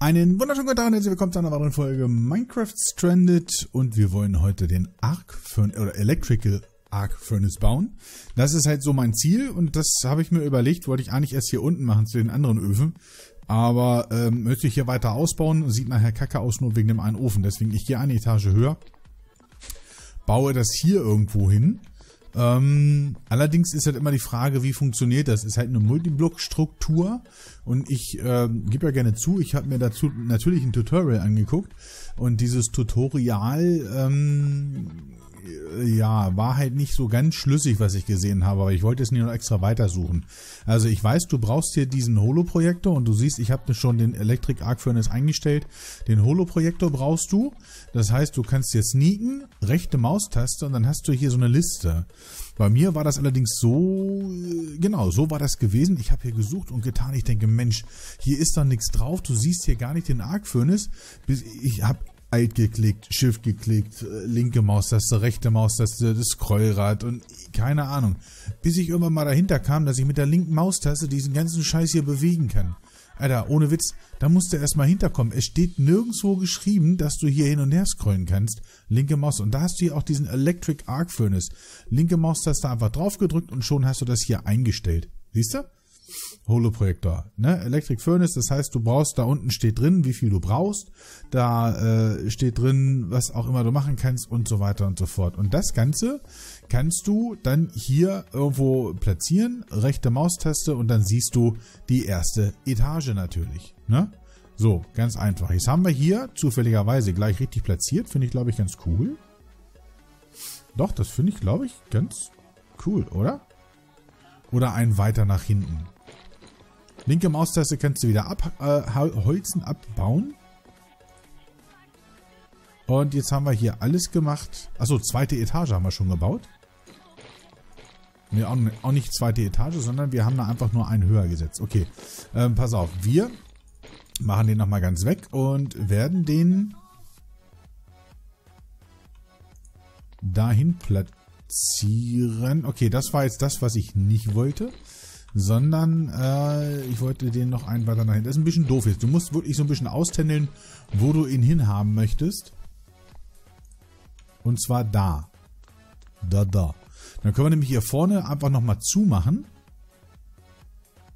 Einen wunderschönen guten Tag und herzlich willkommen zu einer weiteren Folge Minecraft Stranded. Und wir wollen heute den Arc Furnace oder Electrical Arc Furnace bauen. Das ist halt so mein Ziel und das habe ich mir überlegt, wollte ich eigentlich erst hier unten machen zu den anderen Öfen, aber ähm, möchte ich hier weiter ausbauen, sieht nachher kacke aus nur wegen dem einen Ofen, deswegen ich gehe eine Etage höher, baue das hier irgendwo hin ähm, allerdings ist halt immer die Frage, wie funktioniert das? Ist halt eine Multiblock-Struktur und ich äh, gebe ja gerne zu, ich habe mir dazu natürlich ein Tutorial angeguckt und dieses Tutorial ähm, ja, war halt nicht so ganz schlüssig, was ich gesehen habe, aber ich wollte es nicht noch extra weitersuchen. Also ich weiß, du brauchst hier diesen Holo-Projektor und du siehst, ich habe schon den Electric Arc Furnace eingestellt. Den Holo-Projektor brauchst du. Das heißt, du kannst hier sneaken, rechte Maustaste und dann hast du hier so eine Liste. Bei mir war das allerdings so, äh, genau, so war das gewesen. Ich habe hier gesucht und getan. Ich denke, Mensch, hier ist doch nichts drauf. Du siehst hier gar nicht den Arc Furnace. Ich habe Alt geklickt, Shift geklickt, äh, linke Maustaste, rechte Maustaste, das Scrollrad und keine Ahnung. Bis ich irgendwann mal dahinter kam, dass ich mit der linken Maustaste diesen ganzen Scheiß hier bewegen kann. Alter, ohne Witz, da musst du erstmal hinterkommen. Es steht nirgendwo geschrieben, dass du hier hin und her scrollen kannst. Linke Maus. Und da hast du hier auch diesen Electric Arc Furnace. Linke Maustaste einfach drauf gedrückt und schon hast du das hier eingestellt. Siehst du? Holoprojektor, ne? Electric Furnace, das heißt, du brauchst, da unten steht drin, wie viel du brauchst, da äh, steht drin, was auch immer du machen kannst und so weiter und so fort. Und das Ganze kannst du dann hier irgendwo platzieren, rechte Maustaste und dann siehst du die erste Etage natürlich, ne? So, ganz einfach. Jetzt haben wir hier zufälligerweise gleich richtig platziert, finde ich glaube ich ganz cool. Doch, das finde ich glaube ich ganz cool, oder? Oder ein weiter nach hinten. Linke Maustaste kannst du wieder abholzen, äh, abbauen. Und jetzt haben wir hier alles gemacht. Achso, zweite Etage haben wir schon gebaut. Ne, auch, nicht zweite Etage, sondern wir haben da einfach nur einen höher gesetzt. Okay, ähm, pass auf. Wir machen den nochmal ganz weg und werden den dahin platzieren. Okay, das war jetzt das, was ich nicht wollte sondern äh, ich wollte den noch einen weiter nach hinten. Das ist ein bisschen doof jetzt. Du musst wirklich so ein bisschen auständeln, wo du ihn hinhaben möchtest. Und zwar da. Da, da. Dann können wir nämlich hier vorne einfach nochmal zumachen.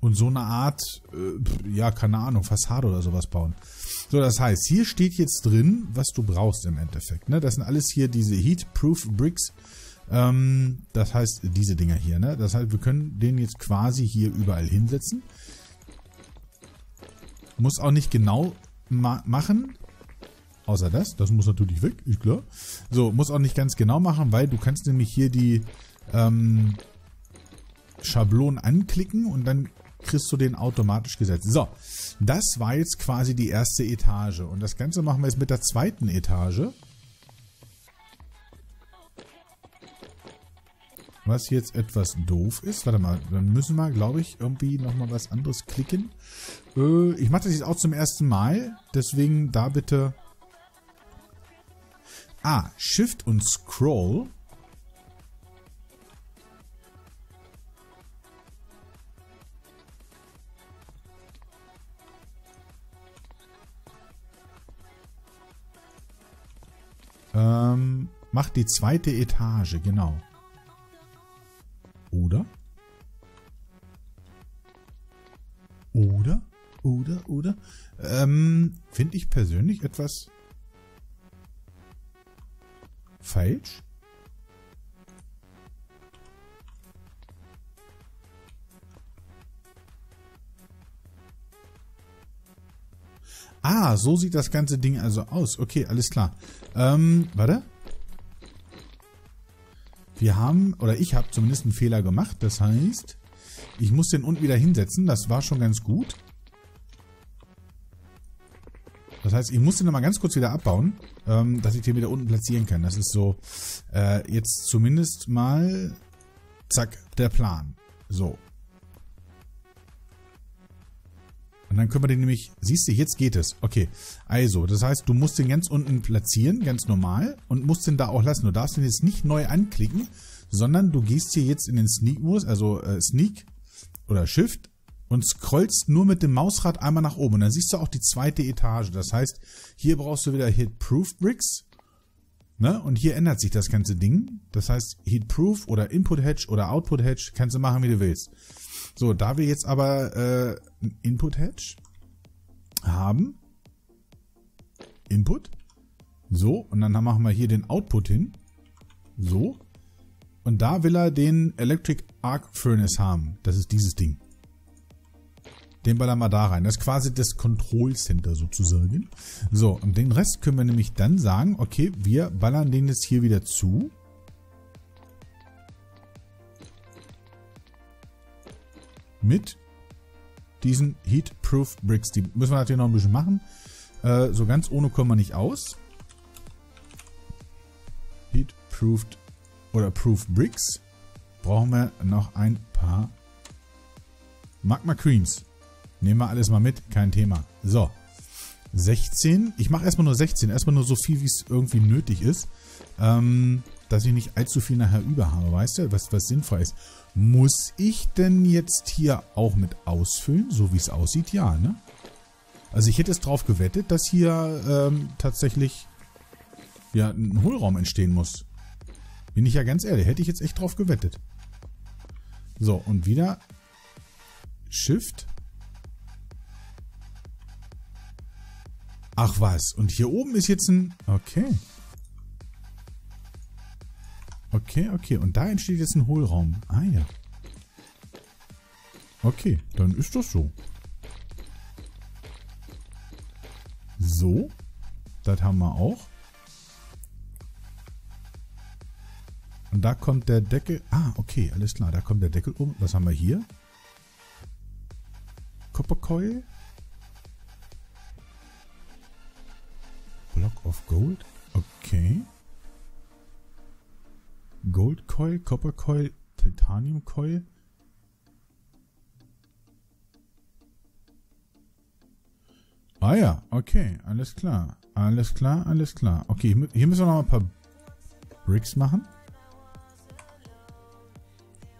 Und so eine Art, äh, ja, keine Ahnung, Fassade oder sowas bauen. So, das heißt, hier steht jetzt drin, was du brauchst im Endeffekt. Ne? Das sind alles hier diese Heat-Proof Bricks. Ähm, das heißt, diese Dinger hier. Ne? Das heißt, wir können den jetzt quasi hier überall hinsetzen. Muss auch nicht genau ma machen. Außer das. Das muss natürlich weg, ist klar. So, muss auch nicht ganz genau machen, weil du kannst nämlich hier die ähm, Schablonen anklicken und dann kriegst du den automatisch gesetzt. So, das war jetzt quasi die erste Etage. Und das Ganze machen wir jetzt mit der zweiten Etage. Was jetzt etwas doof ist. Warte mal, dann müssen wir, glaube ich, irgendwie nochmal was anderes klicken. Äh, ich mache das jetzt auch zum ersten Mal. Deswegen da bitte... Ah, Shift und Scroll. Ähm, macht die zweite Etage, genau. Oder? Oder? Oder? Oder? Ähm, finde ich persönlich etwas falsch. Ah, so sieht das ganze Ding also aus. Okay, alles klar. Ähm, warte. Wir haben, oder ich habe zumindest einen Fehler gemacht. Das heißt, ich muss den unten wieder hinsetzen. Das war schon ganz gut. Das heißt, ich muss den nochmal ganz kurz wieder abbauen, ähm, dass ich den wieder unten platzieren kann. Das ist so äh, jetzt zumindest mal, zack, der Plan. So. Und dann können wir den nämlich, siehst du, jetzt geht es. Okay, also, das heißt, du musst den ganz unten platzieren, ganz normal, und musst den da auch lassen. Du darfst den jetzt nicht neu anklicken, sondern du gehst hier jetzt in den Sneak-Modus, also äh, Sneak oder Shift, und scrollst nur mit dem Mausrad einmal nach oben. Und dann siehst du auch die zweite Etage. Das heißt, hier brauchst du wieder Heat-Proof Bricks. Ne? Und hier ändert sich das ganze Ding. Das heißt, Heat-Proof oder Input-Hedge oder Output-Hedge kannst du machen, wie du willst. So, da wir jetzt aber äh, Input-Hedge haben, Input, so, und dann machen wir hier den Output hin, so, und da will er den Electric Arc Furnace haben. Das ist dieses Ding. Den ballern wir da rein. Das ist quasi das Control Center sozusagen. So, und den Rest können wir nämlich dann sagen, okay, wir ballern den jetzt hier wieder zu. Mit diesen Heat-Proof Bricks. Die müssen wir natürlich noch ein bisschen machen. Äh, so ganz ohne kommen wir nicht aus. Heat-Proofed oder Proof Bricks. Brauchen wir noch ein paar Magma Creams. Nehmen wir alles mal mit, kein Thema. So. 16. Ich mache erstmal nur 16. Erstmal nur so viel, wie es irgendwie nötig ist. Ähm, dass ich nicht allzu viel nachher über habe, weißt du, was, was sinnvoll ist. Muss ich denn jetzt hier auch mit ausfüllen, so wie es aussieht? Ja, ne? Also ich hätte es drauf gewettet, dass hier ähm, tatsächlich ja, ein Hohlraum entstehen muss. Bin ich ja ganz ehrlich, hätte ich jetzt echt drauf gewettet. So, und wieder Shift Ach was, und hier oben ist jetzt ein... Okay. Okay, okay, und da entsteht jetzt ein Hohlraum. Ah ja. Okay, dann ist das so. So. Das haben wir auch. Und da kommt der Deckel. Ah, okay, alles klar. Da kommt der Deckel um. Was haben wir hier? Copper Coil. Block of Gold. Okay. Gold Coil, Copper Coil, Titanium Coil. Ah ja, okay, alles klar. Alles klar, alles klar. Okay, hier müssen wir noch ein paar Bricks machen.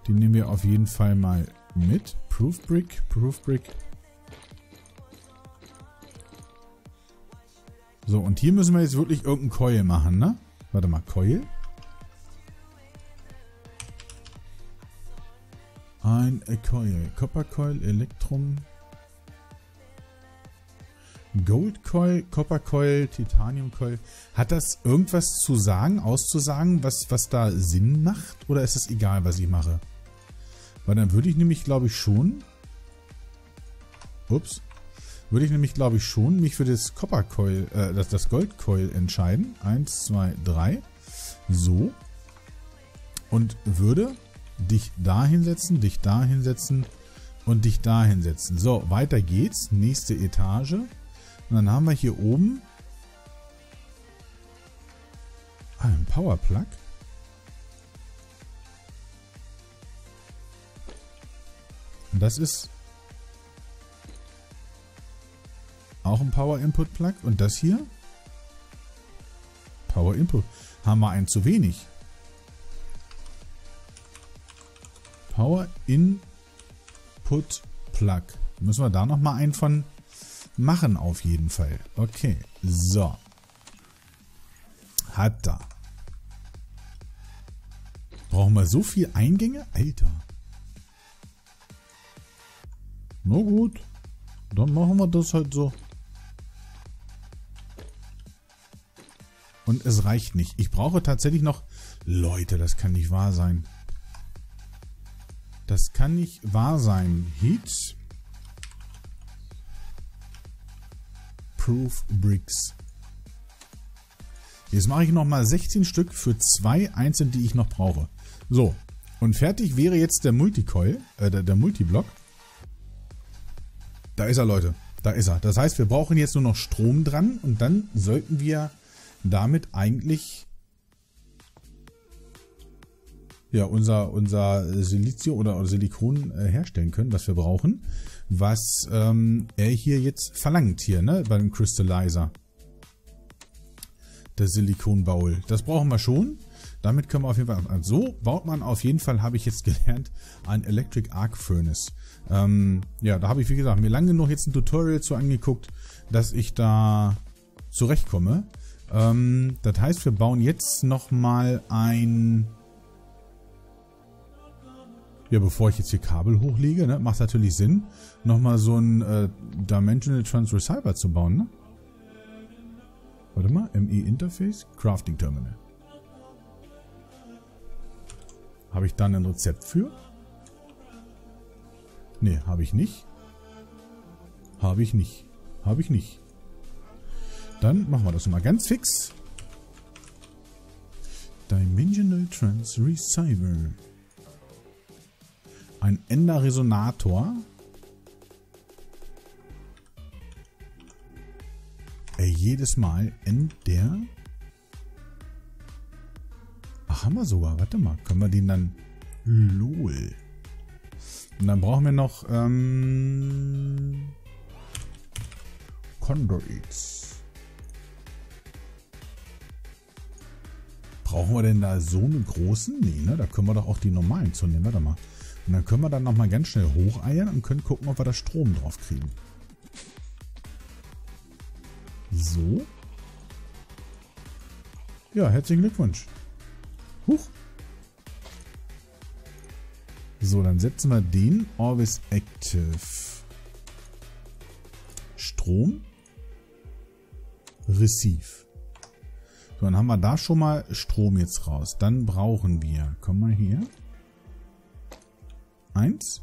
Die nehmen wir auf jeden Fall mal mit. Proof Brick, Proof Brick. So, und hier müssen wir jetzt wirklich irgendein Coil machen, ne? Warte mal, Coil? Ein Coil. Copper Coil, Elektrum. Gold Coil, Copper Coil, Titanium Coil. Hat das irgendwas zu sagen, auszusagen, was, was da Sinn macht? Oder ist es egal, was ich mache? Weil dann würde ich nämlich, glaube ich, schon... Ups würde ich nämlich, glaube ich, schon mich für das Copper Coil, äh, das, das Gold Coil entscheiden. Eins, zwei, drei. So. Und würde dich da hinsetzen, dich da hinsetzen und dich da hinsetzen. So, weiter geht's. Nächste Etage. Und dann haben wir hier oben einen Powerplug. Und das ist Auch ein Power Input Plug. Und das hier? Power Input. Haben wir einen zu wenig. Power Input Plug. Müssen wir da nochmal einen von machen auf jeden Fall. Okay, so. Hat da. Brauchen wir so viel Eingänge? Alter. Na gut. Dann machen wir das halt so. Und es reicht nicht. Ich brauche tatsächlich noch... Leute, das kann nicht wahr sein. Das kann nicht wahr sein. Heat. Proof Bricks. Jetzt mache ich nochmal 16 Stück für zwei einzeln, die ich noch brauche. So. Und fertig wäre jetzt der Multicoil, äh, der, der Multiblock. Da ist er, Leute. Da ist er. Das heißt, wir brauchen jetzt nur noch Strom dran und dann sollten wir damit eigentlich ja, unser, unser Silizium oder Silikon äh, herstellen können, was wir brauchen. Was ähm, er hier jetzt verlangt hier, ne, beim Crystallizer. Der Silikonbaul. Das brauchen wir schon. Damit können wir auf jeden Fall... Also so baut man auf jeden Fall, habe ich jetzt gelernt, ein Electric Arc Furnace. Ähm, ja, da habe ich, wie gesagt, mir lange genug jetzt ein Tutorial zu angeguckt, dass ich da zurechtkomme. Ähm, das heißt, wir bauen jetzt nochmal ein... Ja, bevor ich jetzt hier Kabel hochlege, ne, macht natürlich Sinn, nochmal so ein äh, Dimensional Trans Receiver zu bauen, ne? Warte mal, ME Interface, Crafting Terminal. Habe ich dann ein Rezept für? Ne, habe ich nicht. Habe ich nicht. Habe ich nicht. Dann machen wir das mal ganz fix. Dimensional Trans Receiver. Ein Ender-Resonator. Ey, jedes Mal Ender. Ach, haben wir sogar. Warte mal. Können wir den dann... LOL. Und dann brauchen wir noch... Ähm... Conduits. Brauchen wir denn da so einen großen? Nee, ne? Da können wir doch auch die normalen zu nehmen. Warte mal. Und dann können wir dann nochmal ganz schnell hocheiern und können gucken, ob wir da Strom drauf kriegen. So. Ja, herzlichen Glückwunsch. Huch. So, dann setzen wir den Orbis Active. Strom. Receive. So, dann haben wir da schon mal Strom jetzt raus. Dann brauchen wir, komm mal hier. Eins.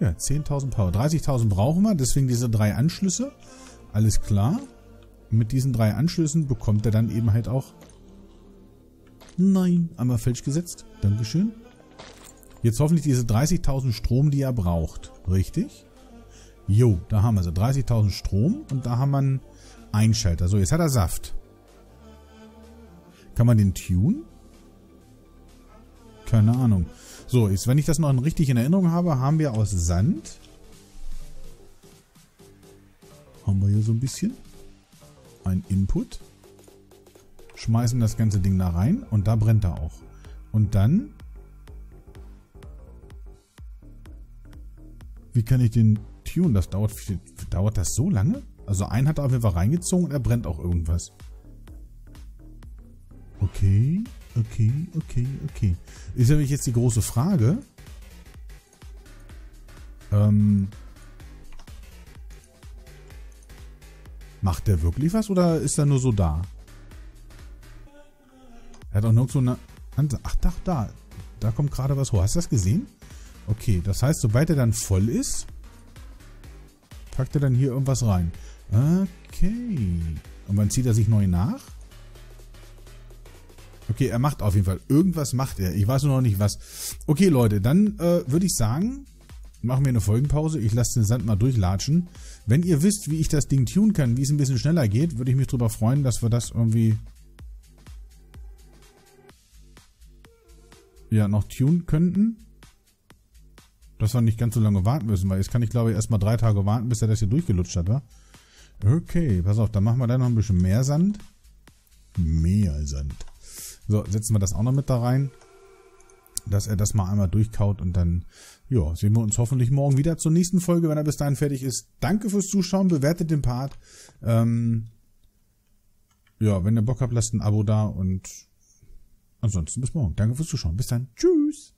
Ja, 10.000 Power. 30.000 brauchen wir, deswegen diese drei Anschlüsse. Alles klar. Mit diesen drei Anschlüssen bekommt er dann eben halt auch... Nein, einmal falsch gesetzt. Dankeschön. Jetzt hoffentlich diese 30.000 Strom, die er braucht. Richtig? Jo, da haben wir sie. 30.000 Strom und da haben wir einen Einschalter. So, jetzt hat er Saft. Kann man den tun? Keine Ahnung. So, jetzt, wenn ich das noch richtig in Erinnerung habe, haben wir aus Sand. Haben wir hier so ein bisschen. Ein Input. Schmeißen das ganze Ding da rein und da brennt er auch. Und dann... Wie kann ich den tun. Das dauert, dauert das so lange? Also einen hat er auf jeden Fall reingezogen und er brennt auch irgendwas. Okay, okay, okay, okay. Ist nämlich jetzt die große Frage. Ähm, macht der wirklich was oder ist er nur so da? Er hat auch noch so eine... Ach, da, da. Da kommt gerade was hoch. Hast du das gesehen? Okay, das heißt, sobald er dann voll ist, packt er dann hier irgendwas rein. Okay. Und wann zieht er sich neu nach? Okay, er macht auf jeden Fall. Irgendwas macht er. Ich weiß nur noch nicht was. Okay, Leute, dann äh, würde ich sagen, machen wir eine Folgenpause. Ich lasse den Sand mal durchlatschen. Wenn ihr wisst, wie ich das Ding tun kann, wie es ein bisschen schneller geht, würde ich mich darüber freuen, dass wir das irgendwie ja noch tun könnten dass wir nicht ganz so lange warten müssen, weil jetzt kann ich glaube ich erstmal drei Tage warten, bis er das hier durchgelutscht hat, wa? Okay, pass auf, dann machen wir da noch ein bisschen mehr Sand. Mehr Sand. So, setzen wir das auch noch mit da rein, dass er das mal einmal durchkaut und dann, ja, sehen wir uns hoffentlich morgen wieder zur nächsten Folge, wenn er bis dahin fertig ist. Danke fürs Zuschauen, bewertet den Part. Ähm, ja, wenn ihr Bock habt, lasst ein Abo da und ansonsten bis morgen. Danke fürs Zuschauen. Bis dann. Tschüss.